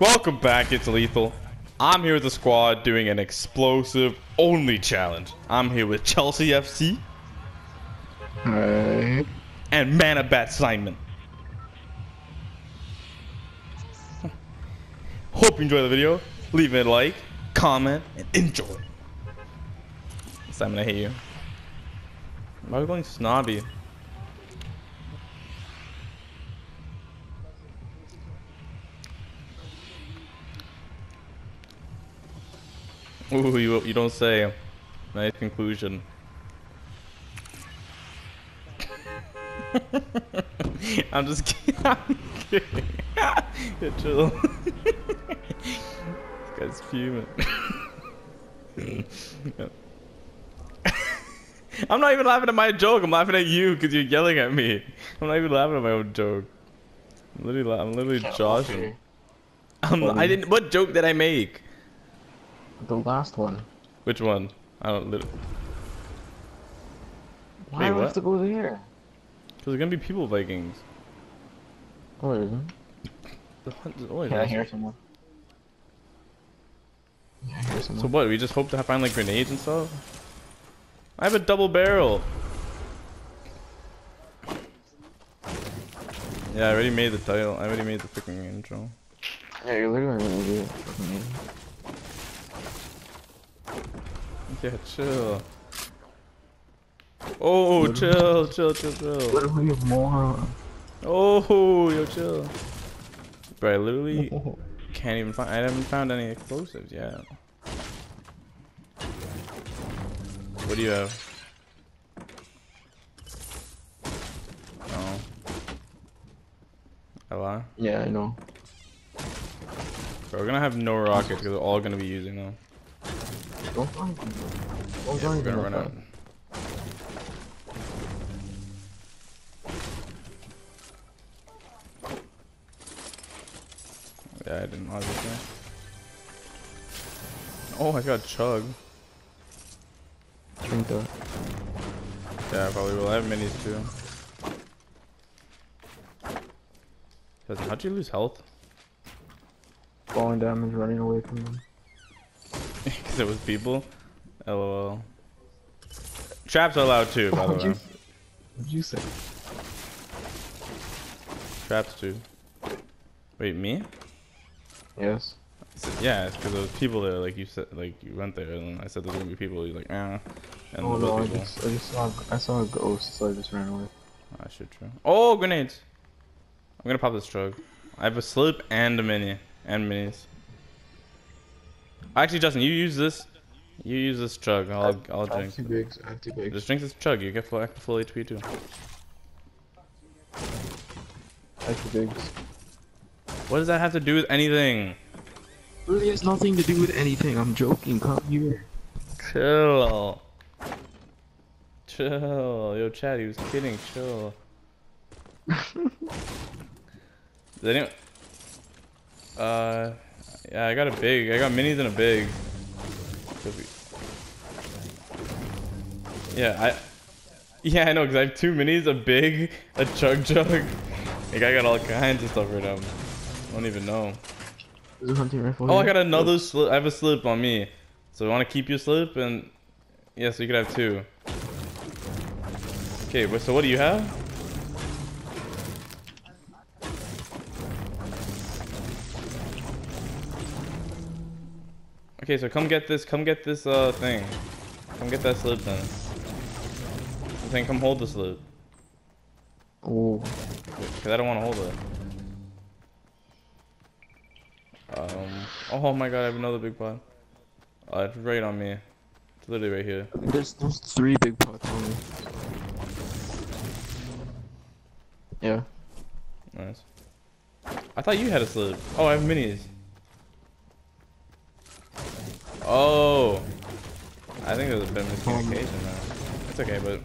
Welcome back, it's Lethal. I'm here with the squad doing an explosive only challenge. I'm here with Chelsea FC Alright. and Manabat Simon. Hope you enjoy the video. Leave a like, comment, and enjoy. Simon, I hate you. Why are we going snobby? Ooh, you, you don't say. Nice conclusion. I'm just kidding. I'm kidding. chill. this guy's fuming. I'm not even laughing at my joke. I'm laughing at you because you're yelling at me. I'm not even laughing at my own joke. I'm literally, I'm literally joshing. I'm, I didn't. What joke did I make? The last one. Which one? I don't. Lit- Why Wait, do I what? have to go there? Cause there's gonna be people Vikings. Oh, it isn't. The hunt is always. Yeah, I hear someone. Yeah, I hear someone. So what? We just hope to find like grenades and stuff. I have a double barrel. Yeah, I already made the title. I already made the freaking intro. Yeah, you're literally gonna do it. Yeah, chill. Oh, chill, chill, chill, chill. Literally a moron. Oh, yo, chill. Bro, I literally can't even find. I haven't found any explosives yet. What do you have? Oh. I lie. Yeah, I know. Bro, we're gonna have no rockets because we're all gonna be using them. Don't find them. Don't Yeah, find gonna run out. Yeah, I didn't obviously. Oh, I got chug. Drink that. Yeah, I probably will. I have minis too. How'd you lose health? Falling damage, running away from them. It was people? LOL. Traps are allowed too, by the way. you, what'd you say? Traps too. Wait, me? Yes. Yeah, it's because there was people there, like you said, like you went there, and I said there's gonna be people. You're like, ah, and oh no, I just, I just saw, I saw a ghost, so I just ran away. I should try. Oh, grenades! I'm gonna pop this truck. I have a slip and a mini, and minis. Actually, Justin, you use this. You use this chug. I'll, I'll I drink. have two bigs, I have two bigs. Just drink this chug. You get full, full HP too. I have two bigs. What does that have to do with anything? Really has nothing to do with anything, I'm joking, come here. Chill. Chill. Yo, Chad, he was kidding. Chill. Does anyone... Uh, yeah, I got a big. I got minis and a big. Yeah, I. Yeah, I know, cause I have two minis, a big, a chug chug. Like I got all kinds of stuff right now. I don't even know. There's a hunting rifle Oh, I got another slip. I have a slip on me. So you want to keep your slip and yeah, so you could have two. Okay, so what do you have? Okay, so come get this. Come get this uh thing. Come get that slip then. I'm saying come hold the slip. Oh, Because I don't want to hold it. Um. Oh my god, I have another big pot. Uh, it's right on me. It's literally right here. there's, there's three big pots on me. Yeah. Nice. I thought you had a slip. Oh, I have minis. Oh. I think there's a bit of miscommunication now. It's okay, but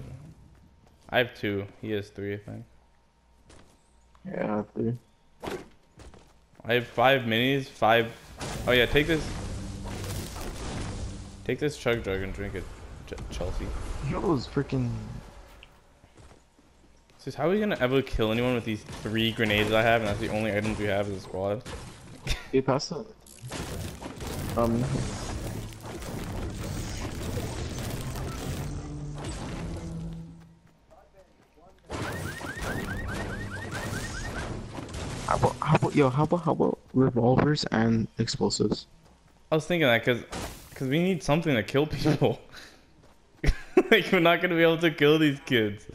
I have two. He has three, I think. Yeah, I have three. I have five minis, five. Oh yeah, take this. Take this chug jug and drink it, Ch- Chelsea. Yo's freaking. Sis, how are we gonna ever kill anyone with these three grenades I have, and that's the only items we have as a squad? Hey, pass that. Um, about, yo, how about, how about revolvers and explosives? I was thinking that because because we need something to kill people. like we're not gonna be able to kill these kids.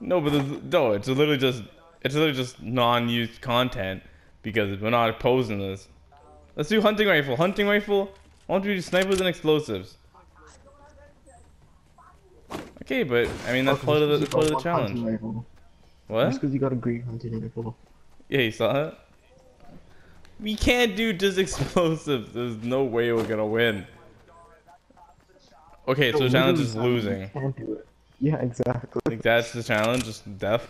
No, but there's- no, it's literally just it's literally just non-used content because we're not opposing this. Let's do hunting rifle. Hunting rifle. Why don't we do snipers and explosives? Okay, but I mean that's part of the part of the challenge. What? That's because you got a great hunting rifle. Yeah, you saw that? We can't do just explosives. There's no way we're gonna win. Okay, so the challenge is losing. can't do it. Yeah, exactly. Like that's the challenge, just death.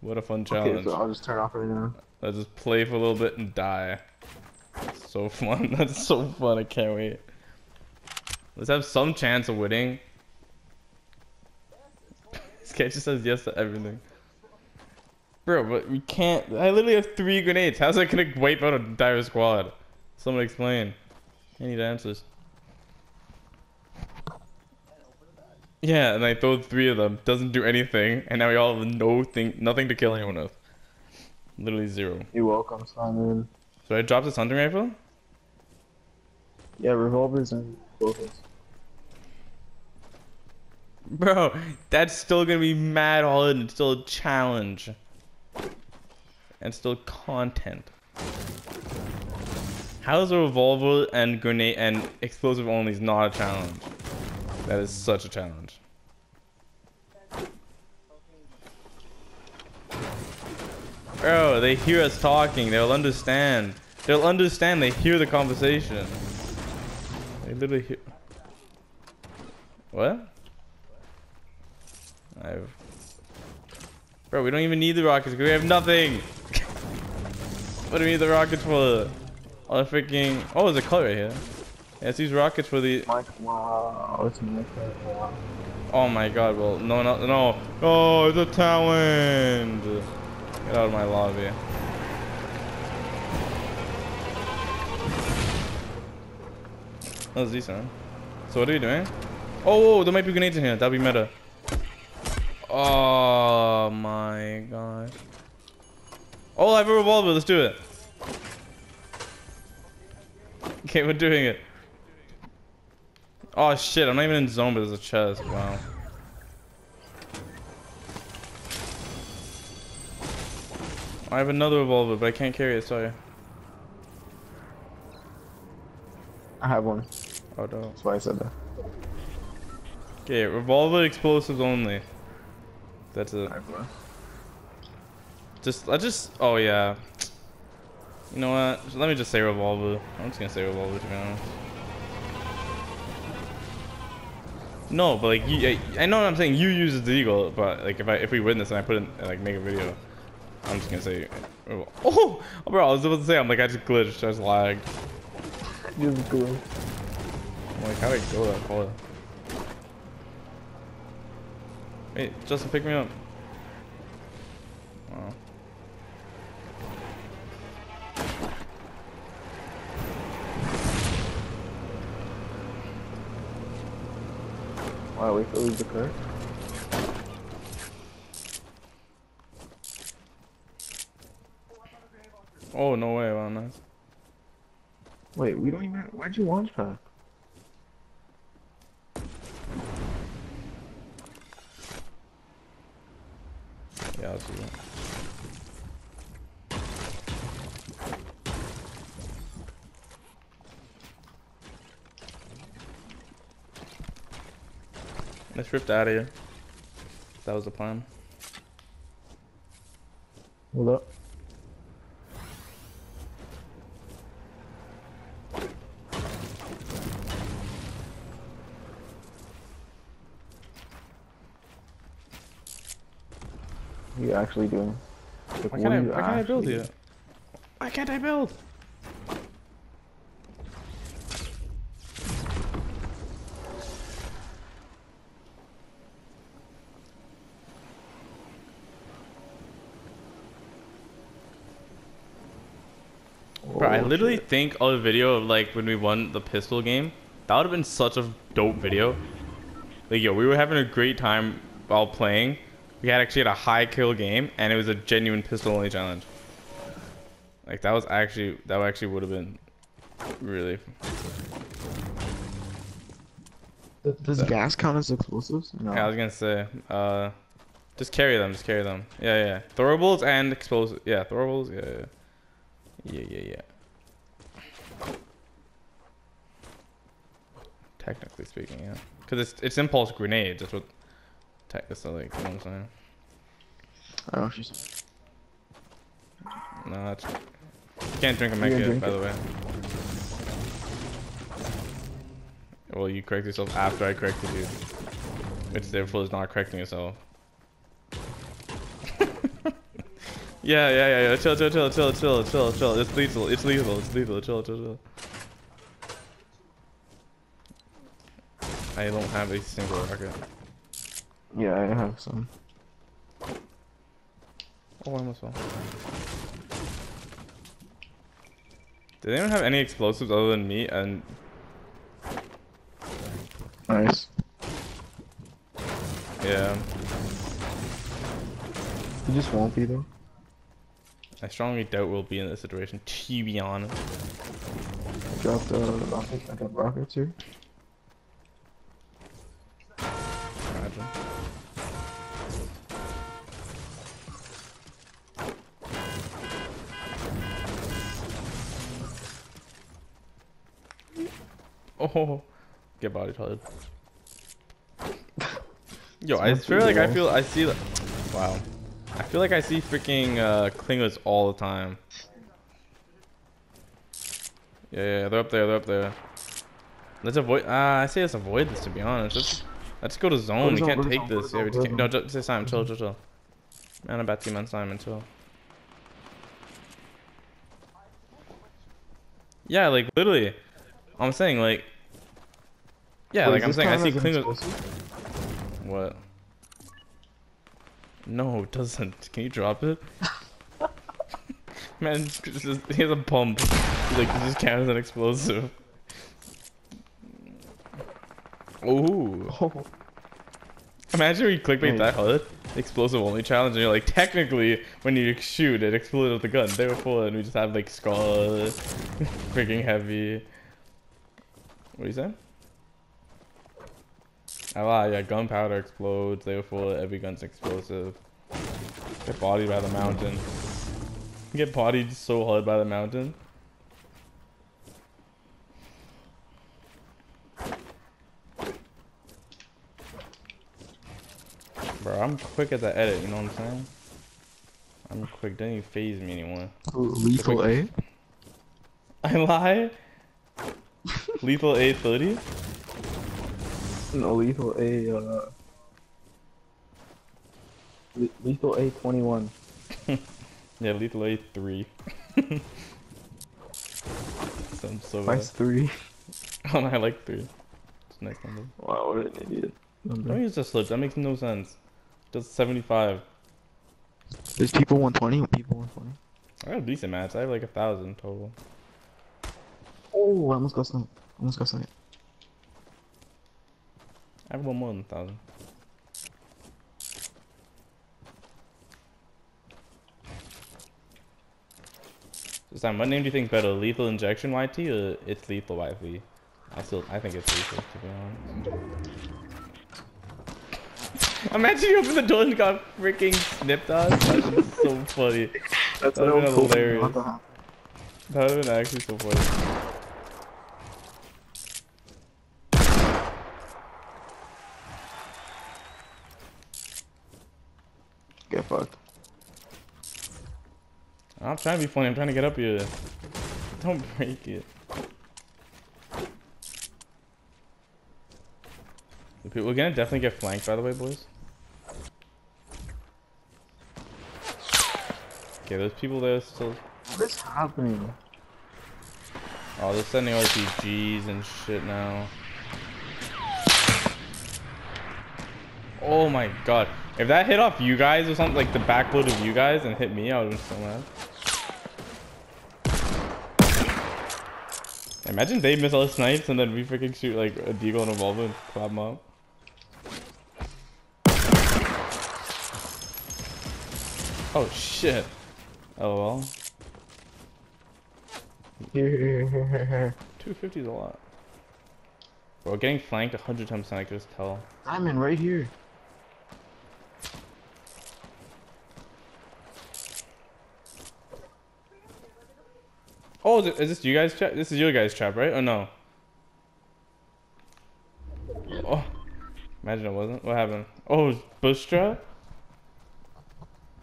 What a fun challenge. Okay, so I'll just turn off right now. Let's just play for a little bit and die. So fun. That's so fun. I can't wait. Let's have some chance of winning. this guy just says yes to everything. Bro, but we can't. I literally have three grenades. How's that gonna wipe out an entire squad? Someone explain. I need answers. Yeah, and I throw three of them. Doesn't do anything, and now we all have no thing, nothing to kill anyone with. Literally zero. You're welcome, Simon. So I dropped this hunting rifle? Yeah, revolvers and explosives. Bro, that's still gonna be mad hard and it's still a challenge. And still content. How is a revolver and grenade and explosive only is not a challenge? That is such a challenge. Bro, they hear us talking. They'll understand. They'll understand. They hear the conversation. They literally hear. What? I've. Bro, we don't even need the rockets. We have nothing. what do we need the rockets for? Oh, the freaking. Oh, there's a color right here. Yeah, it's these rockets for the. Wow, it's Wow. Oh my god, well, no, no, no. Oh, it's a talent. Get out of my lobby. That was decent. So what are you doing? Oh, whoa, there might be grenades in here. That'd be meta. Oh Oh my god. Oh, I have a revolver. Let's do it. Okay, we're doing it. Oh shit, I'm not even in zone, but there's a chest. Wow. I have another revolver, but I can't carry it, sorry. I have one. Oh no. That's why I said that. Okay, revolver explosives only. That's it. Just, I just, oh yeah. You know what? Let me just say revolver. I'm just gonna say revolver to be honest. No, but like, you, I I know what I'm saying. You use the eagle, but like, if I if we win this and I put in like make a video, I'm just gonna say. revol- Oh, bro, I was about to say. I'm like, I just glitched. I just lagged. You're cool. I'm like, how do I go that far? Wait, Justin, pick me up. Wow. Wow, we feel the car. Oh, no way. Wow, nice. Wait, we don't even. Why'd you launch pad? Yeah, I'll see that. Let's rip out of here. That was the plan. Hold up. What are you actually doing? Like, Why can't I, are you why can't I build actually here? Why can't I build? I literally bullshit. think of a video of like when we won the pistol game. That would have been such a dope video. Like yo, we were having a great time while playing. We had actually had a high kill game, and it was a genuine pistol only challenge. Like that was actually that actually would have been really. Does gas count as explosives? No. Yeah, I was gonna say, uh, just carry them, just carry them. Yeah, yeah. Throwables and explosive. Yeah, throwables. Yeah, yeah, yeah, yeah. yeah. Technically speaking, yeah, because it's it's impulse grenades. That's what. Tech, that's the, like, you know what I'm saying? I don't know what you're. No, that's. You can't drink a mech gonna yet, drink by the way. Well, you correct yourself after I corrected you. Which therefore is not correcting yourself. Yeah, yeah, yeah, yeah. Chill, chill, chill, chill, chill, chill, chill. It's lethal. It's lethal. It's lethal. Chill, chill, chill. I don't have a single rocket. Yeah, I have some. Oh, I almost fell. Did anyone have any explosives other than me? And Nice. yeah, You just won't be though. I strongly doubt we'll be in this situation. To be honest. Dropped uh, rockets. I got rockets here. Imagine. Oh, get body tied. Yo, I feel like I feel I see. the- Wow, I feel like I see freaking uh, all the time. Yeah, yeah, they're up there. They're up there. Let's avoid. Uh, I say let's avoid this. To be honest, let's let's go to zone. We can't take this. Yeah, we just can't. No, just say Simon. Chill, chill, chill. Man, I'm about to man Simon. Chill. Yeah, like literally. I'm saying like. Yeah, like I'm saying, I see as clingers. What? No, it doesn't. Can you drop it? Man, just- he has a pump. He's like, this just counts as an explosive. Ooh. Oh, Imagine we clickbait Nice. that hard. Explosive only challenge, and you're like, technically, when you shoot, it exploded with the gun. They were full, and we just have like skull, freaking heavy. What do you say? I lie, yeah, gunpowder explodes. They were full, of every gun's explosive. Get bodied by the mountain. Get bodied so hard by the mountain. Bro, I'm quick at the edit, you know what I'm saying? I'm quick, doesn't even phase me anymore. lethal A. I lie? Lethal A30? No, lethal A. Uh, le- lethal A twenty one. Yeah, lethal A3. Sounds so bad. Mine's three. Oh, no, I like 3. It's a nice number. Wow, what an idiot. Don't use the slip, that makes no sense. Just 75. There's people 120 people 120. I got a decent match. I have like a thousand total. Oh, I almost got sniped. Almost got sniped. I have one more than a thousand. So Sam, what name do you think better, lethal injection YT or it's lethal YT? I still, I think it's lethal to be honest. Imagine you open the door and got freaking snipped on. That's so funny. That's That would've been hilarious. What the heck? That would have been actually so funny. Get fucked. I'm trying to be funny. I'm trying to get up here. Don't break it. We're gonna definitely get flanked, by the way, boys. Okay, there's people there still. What is happening? Oh, they're sending RPGs and shit now. Oh my god. If that hit off you guys or something, like the backboard of you guys and hit me, I would've been so mad. Imagine they miss all the snipes and then we freaking shoot like a deagle and a revolver and clap them up. Oh shit. Oh well. Here, here, here, here, here. 250 is a lot. Bro, getting flanked a hundred times I can just tell. Diamond right here. Oh, is, it, is this you guys' trap? This is your guys' trap, right? Or no? Oh, imagine it wasn't. What happened? Oh, bush trap.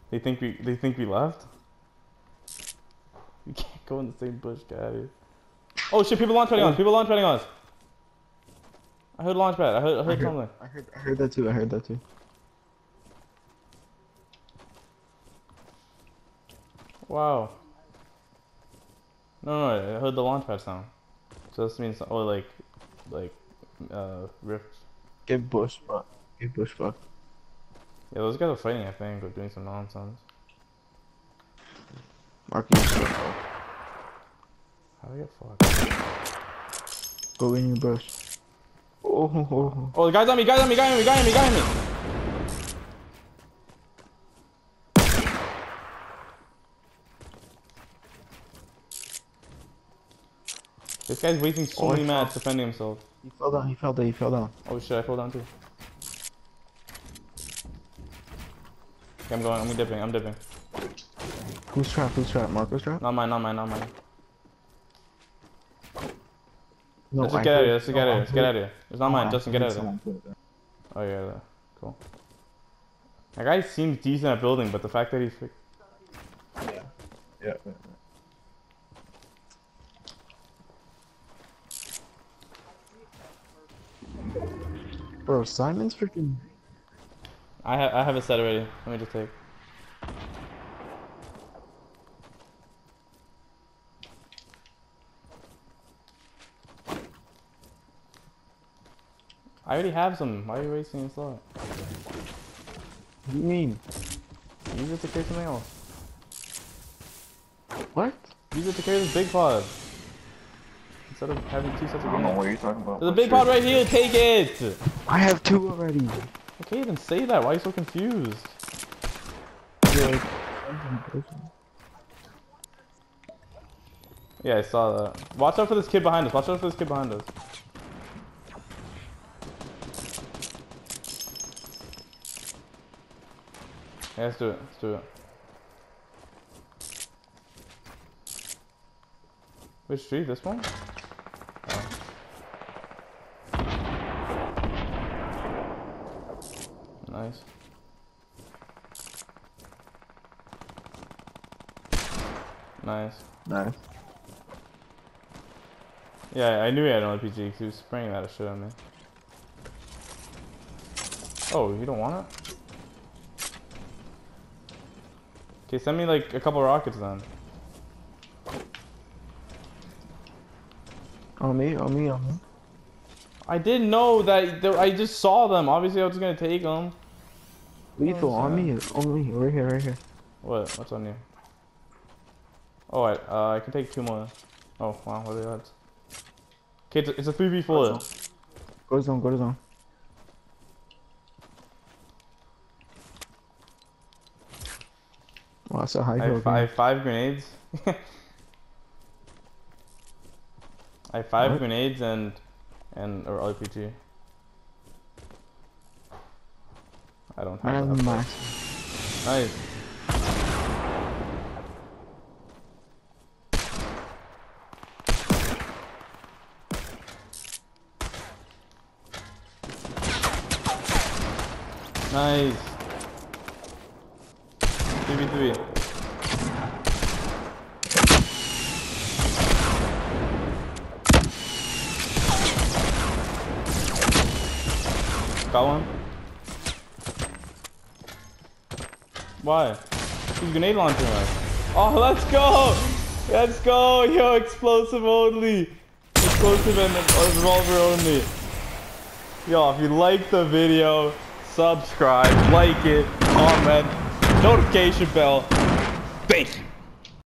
They think we. They think we left. We can't go in the same bush, get out of here. Oh shit! People launch padding on us. People launch padding on us. I heard launch pad. I heard. I I heard heard, something. I heard, I heard that too. I heard that too. Wow. No, no, I heard the launch pad sound. So this means, oh, like, like, uh, rift. Get bush fuck. Get bush fuck. Yeah, those guys are fighting, I think, or doing some nonsense. Mark you. How do get fucked? Go in your bush. Oh, oh, oh. Oh, the guy's on me, guy's on me, guy on me, guy on me, guy on me! This guy's wasting so Oh, many mats defending himself. He fell down. He fell down. He fell down. Oh shit, I fell down too. Okay, I'm going, I'm dipping, I'm dipping. Who's trapped, Who's trap? Marco's trapped? Not mine, not mine, not mine. No, Let's I get out of here, let's no, get out of here, let's get out of here. It's not no, mine, Justin, get out of there. someone put it there. Oh yeah, there. cool. That guy seems decent at building, but the fact that he's Yeah. Yeah. yeah. Bro, Simon's freaking. I have I have it set already. Let me just take. I already have some. Why are you wasting your slot? What do you mean? Use it to carry something else. What? Use it to carry this big pot. Instead of having two sets of I don't know what you're talking about. There's a big pot right here. Take it. I have two already. I can't even say that. Why are you so confused? Like- Yeah, I saw that. Watch out for this kid behind us. Watch out for this kid behind us. Yeah, let's do it. Let's do it. Which street? This one? Nice. Nice. Nice. Yeah, I knew he had an RPG because he was spraying that shit on me. Oh, you don't want it? Okay, send me like a couple rockets then. On me, on me, on me. I didn't know that. I just saw them. Obviously, I was gonna take them. Lethal, on me, on me, right here, right here. What? What's on you? Oh, I, uh, I can take two more. Oh, wow, what are the odds? Okay, it's a, it's a 3v4. Go to zone, go to zone. Wow, that's a high I kill. have, I have five grenades. I have five What? grenades and and or RPG. I don't I have have that. max. Nice. Nice. 3v3. Got one. Why? He's grenade launching us. Oh, let's go! Let's go! Yo, explosive only! Explosive and revolver only. Yo, if you like the video, subscribe, like it, comment, notification bell,